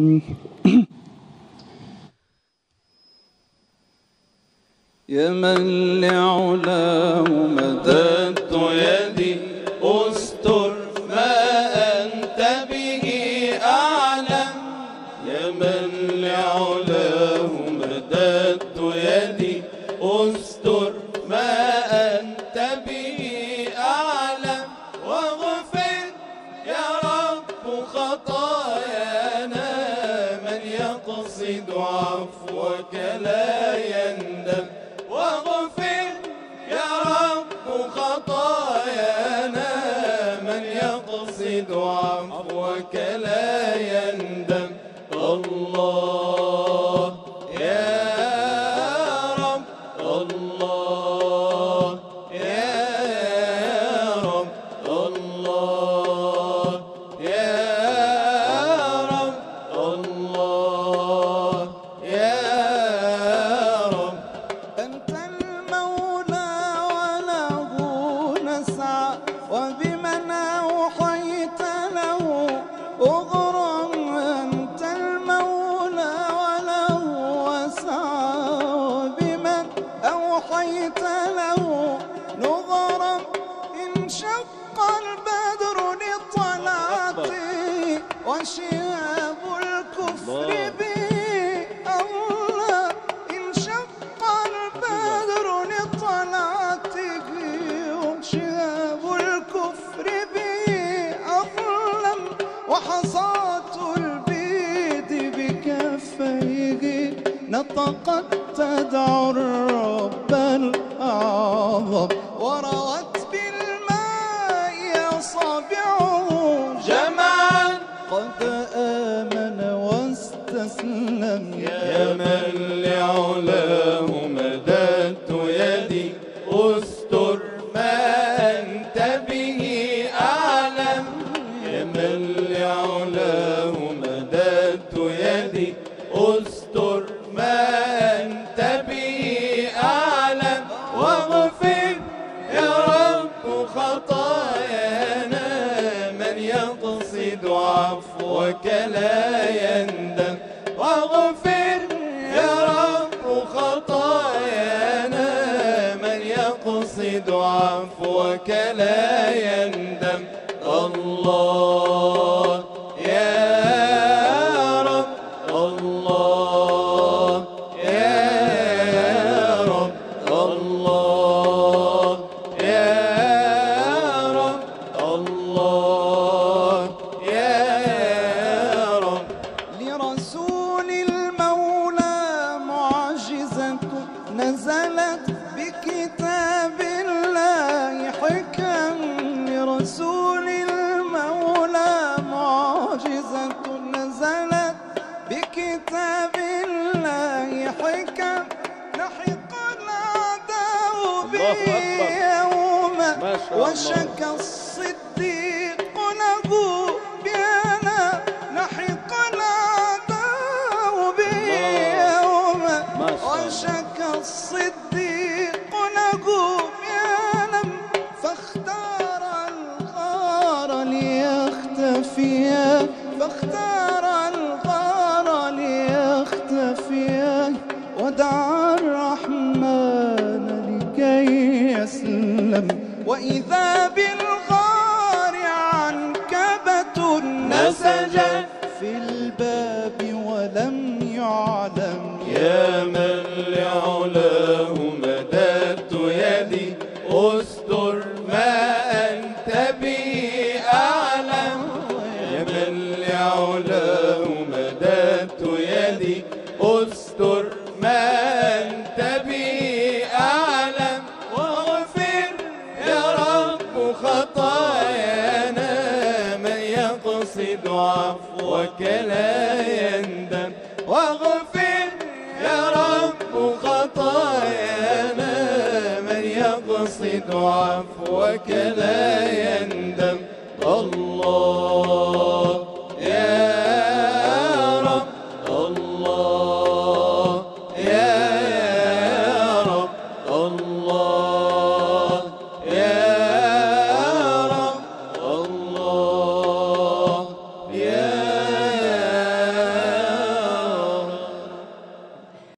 يا من لعلاه مددت يدي أستر ما أنت به أعلم. يا من لعلاه مددت يدي أستر ما أنت به أعلم. واغفر يا رب خطايانا. يقصد عفوك لا يندم. واغفر يا رب خطايانا. من يقصد عفوك لا يندم. وشهاب الكفر به الله انشق البدر لطلعته وشهاب الكفر به أظلم وحصاة البيد بكفيه. نطقت تدعو الرب الأعظم. من لعلاه مددت يدي استر ما أنت به أعلم يا من لعلاه مددت يدي استر ما أنت به أعلم واغفر يا رب خطايانا من يقصد عفوك لا يندم يقصد عفوك لا يندم. الله يا رب. الله يا رب. الله يا رب. الله يا رب. لرسول المولى لرسول المولى معجزة نزلت بكتاب الله حكم لحق الأعداء به. يوما ما شاء فاختار الغار ليختفيا ودعا الرحمن لكي يسلم. وإذا بالغار عنكبة نسجت في الباب ولم يعلم. يا من لعلاه مددت يدي استر يدي استر ما أنت به أعلم. واغفر يا رب خطايانا من يقصد عفوك لا يندم. واغفر يا رب خطايانا من يقصد عفوك لا يندم. الله